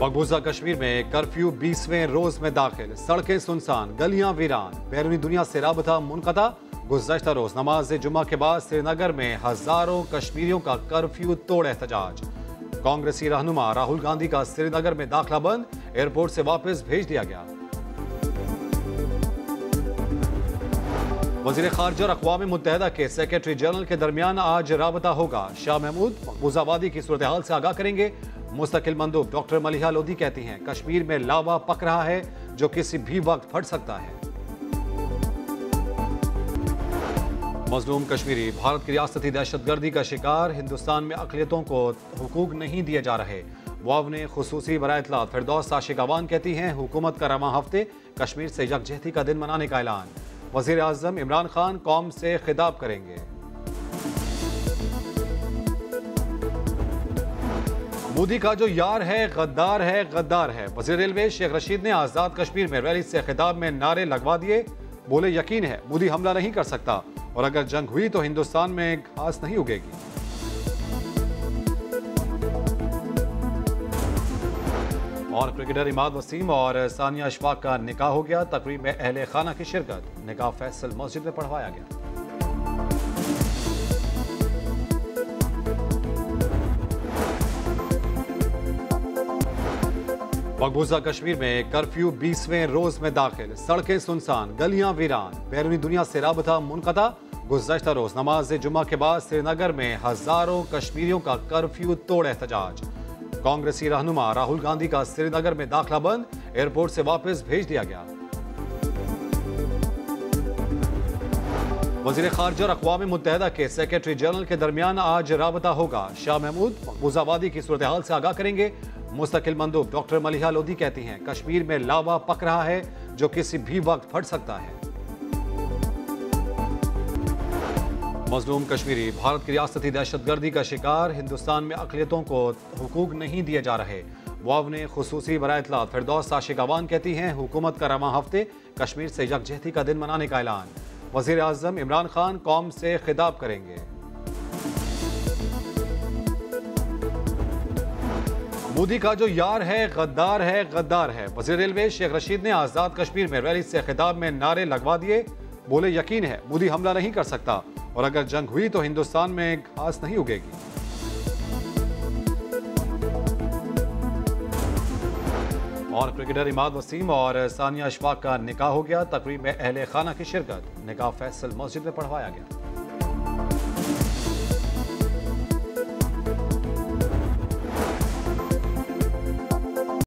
مقبوضہ کشمیر میں کرفیو بیسویں روز میں داخل، سڑکیں سنسان، گلیاں ویران، بیرونی دنیا سے رابطہ منقطع، گزشتہ روز نماز جمعہ کے بعد سری نگر میں ہزاروں کشمیریوں کا کرفیو توڑ احتجاج۔ کانگریسی رہنما راہل گاندھی کا سری نگر میں داخلہ بند، ایئرپورٹ سے واپس بھیج دیا گیا۔ وزیر خارجہ اور اقوام متحدہ کے سیکرٹری جنرل کے درمیان آج رابطہ ہوگا۔ شاہ محمود مقبوضہ آبادی کی صورتحال سے آگاہ کریں گے۔ مستقل مندوب ڈاکٹر ملیحہ لودی کہتی ہیں، کشمیر میں لاوا پک رہا ہے، جو کسی بھی وقت پھٹ سکتا ہے۔ مظلوم کشمیری، بھارت کی ریاستی دہشت گردی کا شکار، ہندوستان میں اقلیتوں کو حقوق نہیں دیے جا رہے۔ واو نے خصوصی برائے اطلاعات، فردوس ساشک اوان کہتی ہیں، حکومت کا رواں ہفتے کشمیر سے یکجہتی کا دن منانے کا اعلان۔ وزیر اعظم عمران خان قوم سے خطاب کریں گے۔ مودی کا جو یار ہے، غدار ہے غدار ہے۔ وزیر ریلوے شیخ رشید نے آزاد کشمیر میں ریلی سے خطاب میں نعرے لگوا دیے۔ بولے، یقین ہے، مودی حملہ نہیں کر سکتا۔ اور اگر جنگ ہوئی تو ہندوستان میں گھاس نہیں اگے گی۔ اور کرکٹر اماد وسیم اور ثانیہ اشفاق کا نکاح ہو گیا۔ تقریب میں اہل خانہ کی شرکت۔ نکاح فیصل مسجد میں پڑھوایا گیا۔ مقبوضہ کشمیر میں کرفیو بیسویں روز میں داخل۔ سڑکیں سنسان، گلیاں ویران۔ بیرونی دنیا سے رابطہ منقطع۔ گزشتہ روز نماز جمعہ کے بعد سری نگر میں ہزاروں کشمیریوں کا کرفیو توڑ احتجاج۔ کانگریسی رہنما راہل گاندھی کا سری نگر میں داخلہ بند، ایئرپورٹ سے واپس بھیج دیا گیا۔ وزیر خارجہ اور اقوام متحدہ کے سیکرٹری جنرل کے درمیان آج رابطہ ہوگا۔ شاہ محمود مقبوضہ وادی کی صورتحال سے آگاہ کریں گے۔ مستقل مندوب ڈاکٹر ملیحہ لودھی کہتی ہیں، کشمیر میں لاوا پک رہا ہے، جو کسی بھی وقت پھٹ سکتا ہے۔ مظلوم کشمیری، بھارت کی ریاستی دہشت گردی کا شکار، ہندوستان میں اقلیتوں کو حقوق نہیں دیے جا رہے۔ واو نے خصوصی برائے اطلاع فردوس ساشق عوان کہتی ہیں، حکومت کا رواں ہفتے کشمیر سے یکجہتی کا دن منانے کا اعلان۔ وزیر اعظم عمران خان قوم سے خطاب کریں گے۔ مودی کا جو یار ہے، غدار ہے غدار ہے۔ وزیر ریلوے شیخ رشید نے آزاد کشمیر میں ریلی سے خطاب میں نعرے لگوا دیے۔ بولے یقین ہے، مودی حملہ نہیں کر سکتا۔ اور اگر جنگ ہوئی تو ہندوستان میں گھاس نہیں اگے گی۔ اور کرکٹر اماد وسیم اور ثانیہ اشفاق کا نکاح ہو گیا۔ تقریب میں اہل خانہ کی شرکت۔ نکاح فیصل مسجد میں پڑھوایا گیا۔